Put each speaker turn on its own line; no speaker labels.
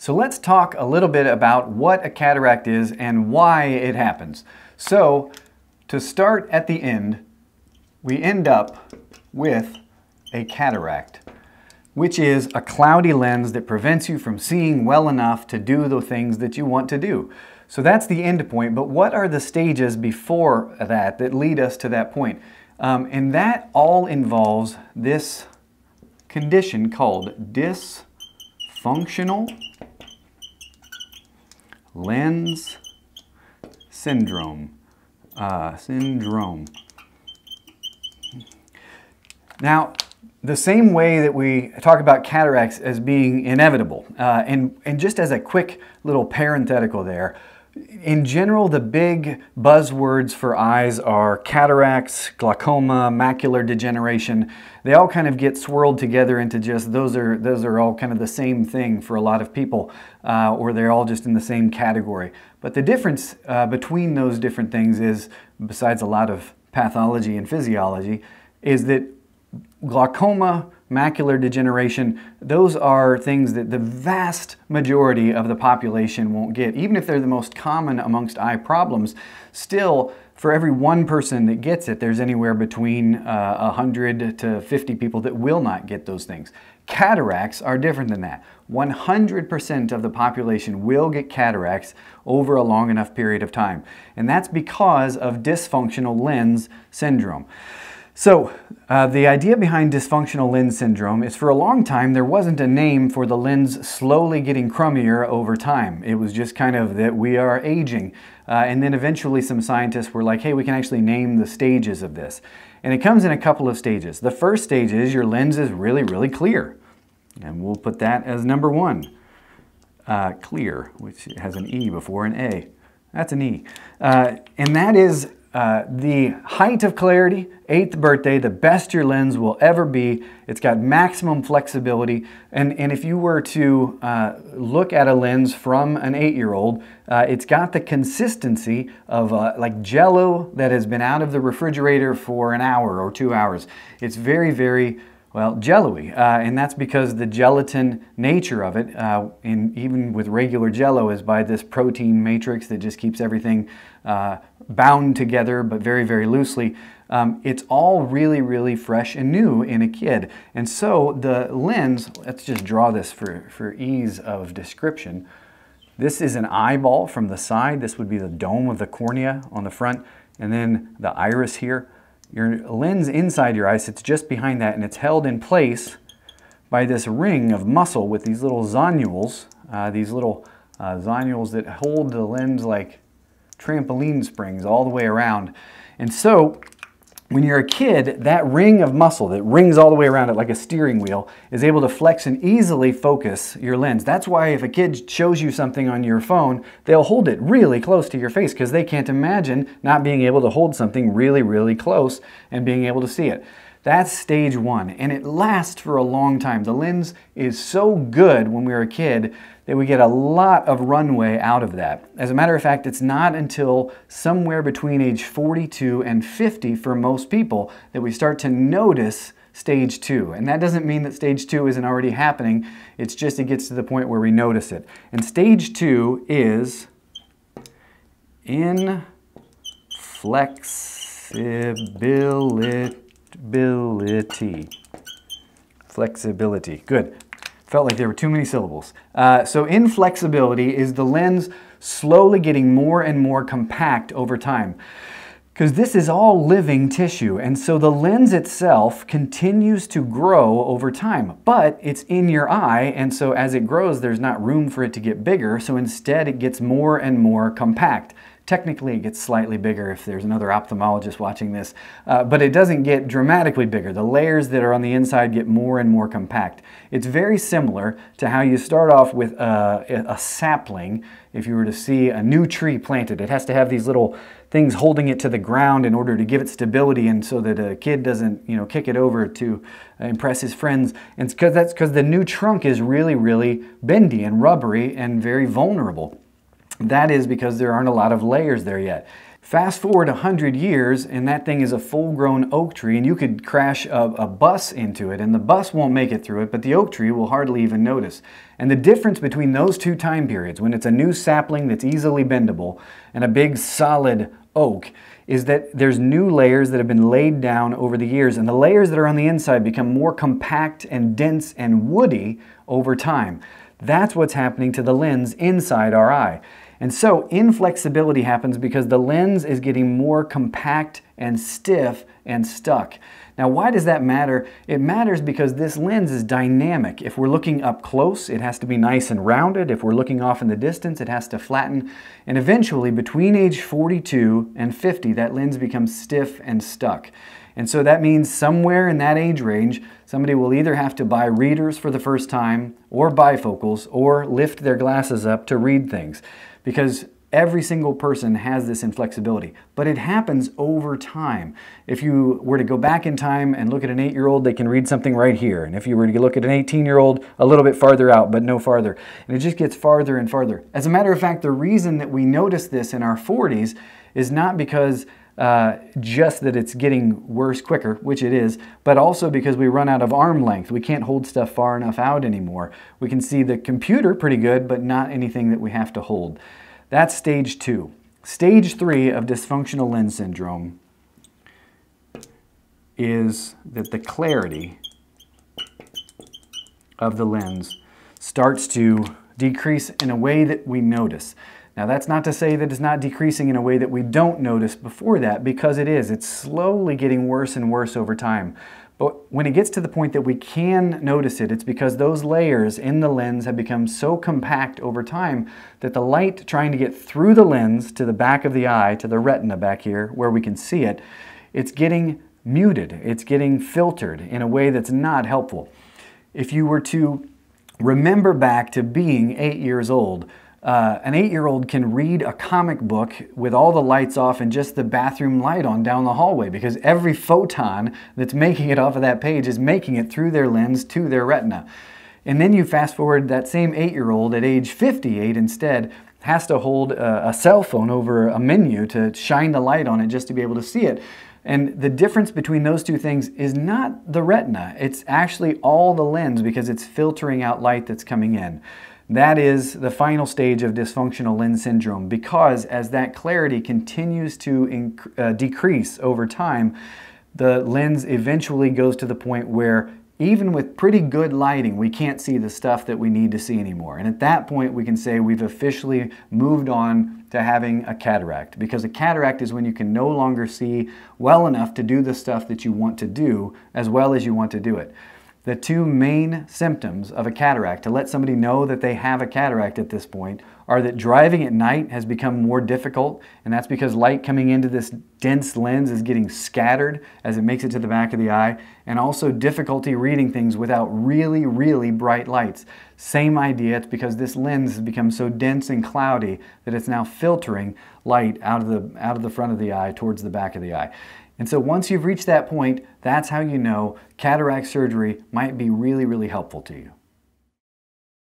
So let's talk a little bit about what a cataract is and why it happens. So to start at the end, we end up with a cataract, which is a cloudy lens that prevents you from seeing well enough to do the things that you want to do. So that's the end point, but what are the stages before that that lead us to that point? Um, and that all involves this condition called dysfunctional lens syndrome. Uh, syndrome. Now, the same way that we talk about cataracts as being inevitable, uh, and, and just as a quick little parenthetical there, in general, the big buzzwords for eyes are cataracts, glaucoma, macular degeneration. They all kind of get swirled together into just those are those are all kind of the same thing for a lot of people, uh, or they're all just in the same category. But the difference uh, between those different things is, besides a lot of pathology and physiology, is that glaucoma, macular degeneration, those are things that the vast majority of the population won't get. Even if they're the most common amongst eye problems, still, for every one person that gets it, there's anywhere between uh, 100 to 50 people that will not get those things. Cataracts are different than that. 100% of the population will get cataracts over a long enough period of time. And that's because of dysfunctional lens syndrome. So, uh, the idea behind dysfunctional lens syndrome is for a long time there wasn't a name for the lens slowly getting crummier over time. It was just kind of that we are aging. Uh, and then eventually some scientists were like, hey, we can actually name the stages of this. And it comes in a couple of stages. The first stage is your lens is really, really clear. And we'll put that as number one. Uh, clear, which has an E before an A. That's an E. Uh, and that is uh, the height of clarity, eighth birthday, the best your lens will ever be. It's got maximum flexibility. And, and if you were to uh, look at a lens from an eight-year-old, uh, it's got the consistency of uh, like jello that has been out of the refrigerator for an hour or two hours. It's very, very well, jello-y, uh, and that's because the gelatin nature of it, uh, in, even with regular jello, is by this protein matrix that just keeps everything uh, bound together, but very, very loosely. Um, it's all really, really fresh and new in a kid. And so the lens, let's just draw this for, for ease of description. This is an eyeball from the side. This would be the dome of the cornea on the front, and then the iris here. Your lens inside your eye sits just behind that and it's held in place by this ring of muscle with these little zonules, uh, these little uh, zonules that hold the lens like trampoline springs all the way around. And so when you're a kid, that ring of muscle that rings all the way around it like a steering wheel is able to flex and easily focus your lens. That's why if a kid shows you something on your phone, they'll hold it really close to your face because they can't imagine not being able to hold something really, really close and being able to see it. That's stage one, and it lasts for a long time. The lens is so good when we were a kid that we get a lot of runway out of that. As a matter of fact, it's not until somewhere between age 42 and 50 for most people that we start to notice stage two. And that doesn't mean that stage two isn't already happening, it's just it gets to the point where we notice it. And stage two is inflexibility. Flexibility. Good. Felt like there were too many syllables. Uh, so inflexibility is the lens slowly getting more and more compact over time. Because this is all living tissue, and so the lens itself continues to grow over time, but it's in your eye, and so as it grows, there's not room for it to get bigger, so instead it gets more and more compact. Technically, it gets slightly bigger if there's another ophthalmologist watching this, uh, but it doesn't get dramatically bigger. The layers that are on the inside get more and more compact. It's very similar to how you start off with a, a sapling. If you were to see a new tree planted, it has to have these little things holding it to the ground in order to give it stability and so that a kid doesn't you know kick it over to impress his friends and because that's because the new trunk is really really bendy and rubbery and very vulnerable that is because there aren't a lot of layers there yet. Fast forward 100 years, and that thing is a full grown oak tree, and you could crash a, a, bus into it, and the bus won't make it through it, but the oak tree will hardly even notice. And the difference between those two time periods, when it's a new sapling that's easily bendable and a big solid oak, is that there's new layers that have been laid down over the years, and the layers that are on the inside become more compact and dense and woody over time. That's what's happening to the lens inside our eye. And so inflexibility happens because the lens is getting more compact and stiff and stuck. Now, why does that matter? It matters because this lens is dynamic. If we're looking up close, it has to be nice and rounded. If we're looking off in the distance, it has to flatten. And eventually, between age 42 and 50, that lens becomes stiff and stuck. And so that means somewhere in that age range, somebody will either have to buy readers for the first time, or bifocals, or lift their glasses up to read things because every single person has this inflexibility, but it happens over time. If you were to go back in time and look at an eight year old, they can read something right here. And if you were to look at an 18 year old, a little bit farther out, but no farther. And it just gets farther and farther. As a matter of fact, the reason that we notice this in our 40s is not because uh, just that it's getting worse quicker, which it is, but also because we run out of arm length. We can't hold stuff far enough out anymore. We can see the computer pretty good, but not anything that we have to hold. That's stage two. Stage three of dysfunctional lens syndrome is that the clarity of the lens starts to decrease in a way that we notice. Now that's not to say that it's not decreasing in a way that we don't notice before that, because it is. It's slowly getting worse and worse over time. But when it gets to the point that we can notice it, it's because those layers in the lens have become so compact over time that the light trying to get through the lens to the back of the eye, to the retina back here, where we can see it, it's getting muted. It's getting filtered in a way that's not helpful. If you were to remember back to being eight years old, uh, an eight year old can read a comic book with all the lights off and just the bathroom light on down the hallway because every photon that's making it off of that page is making it through their lens to their retina. And then you fast forward that same eight year old at age 58 instead has to hold a, a cell phone over a menu to shine the light on it just to be able to see it. And the difference between those two things is not the retina, it's actually all the lens because it's filtering out light that's coming in. That is the final stage of dysfunctional lens syndrome because as that clarity continues to uh, decrease over time, the lens eventually goes to the point where even with pretty good lighting, we can't see the stuff that we need to see anymore. And at that point, we can say we've officially moved on to having a cataract because a cataract is when you can no longer see well enough to do the stuff that you want to do as well as you want to do it the two main symptoms of a cataract to let somebody know that they have a cataract at this point are that driving at night has become more difficult, and that's because light coming into this dense lens is getting scattered as it makes it to the back of the eye, and also difficulty reading things without really, really bright lights. Same idea, it's because this lens has become so dense and cloudy that it's now filtering light out of the, out of the front of the eye towards the back of the eye. And so once you've reached that point, that's how you know cataract surgery might be really, really helpful to you.